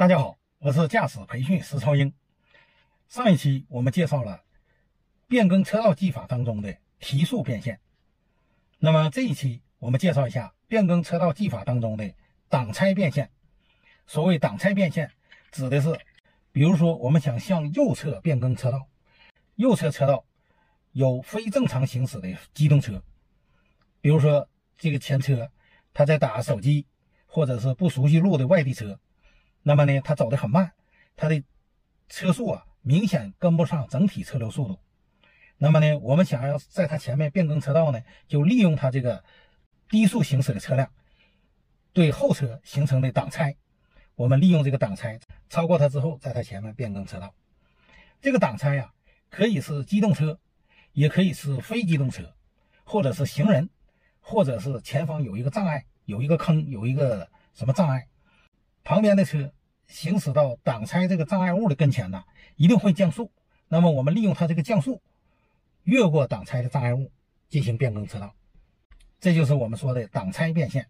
大家好，我是驾驶培训师超英。上一期我们介绍了变更车道技法当中的提速变线，那么这一期我们介绍一下变更车道技法当中的挡拆变线。所谓挡拆变线，指的是，比如说我们想向右侧变更车道，右侧车道有非正常行驶的机动车，比如说这个前车他在打手机，或者是不熟悉路的外地车。那么呢，它走得很慢，它的车速啊明显跟不上整体车流速度。那么呢，我们想要在它前面变更车道呢，就利用它这个低速行驶的车辆对后车形成的挡拆。我们利用这个挡拆超过它之后，在它前面变更车道。这个挡拆呀，可以是机动车，也可以是非机动车，或者是行人，或者是前方有一个障碍，有一个坑，有一个什么障碍。旁边的车行驶到挡拆这个障碍物的跟前呢，一定会降速。那么我们利用它这个降速，越过挡拆的障碍物进行变更车道，这就是我们说的挡拆变线。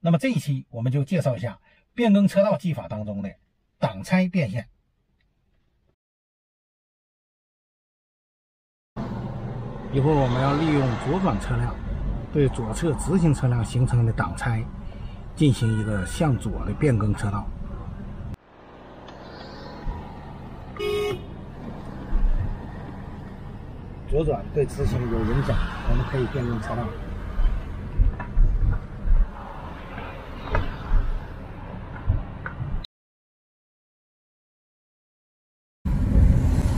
那么这一期我们就介绍一下变更车道技法当中的挡拆变线。一会儿我们要利用左转车辆对左侧直行车辆形成的挡拆。进行一个向左的变更车道，左转对直行有影响，我们可以变更车道。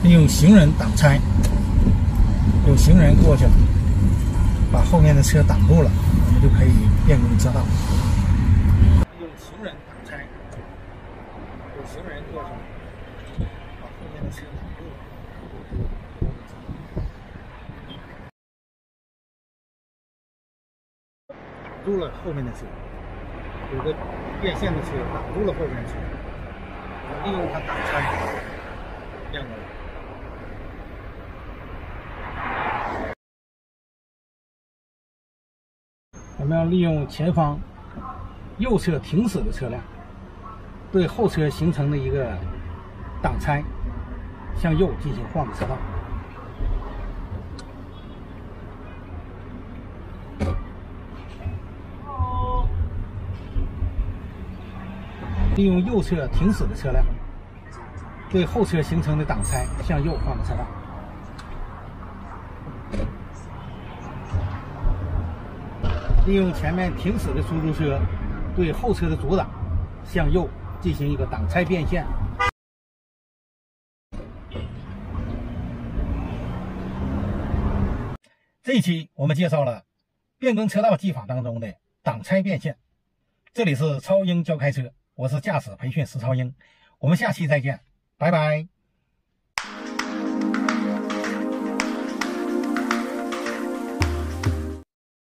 利用行人挡拆，有行人过去了，把后面的车挡住了，我们就可以变更车道。利用行人挡拆，有行人过去了，把后面的车挡住了。住了后面的车，有个变线的车挡住了后面的车，利用它挡拆，变过来。我们要利用前方。右侧停驶的车辆对后车形成的一个挡拆，向右进行换个车道，利用右侧停驶的车辆对后车形成的挡拆向右换个车道。利用前面停驶的出租车对后车的阻挡向右进行一个挡拆变线。这一期我们介绍了变更车道技法当中的挡拆变线。这里是超英教开车，我是驾驶培训石超英，我们下期再见，拜拜。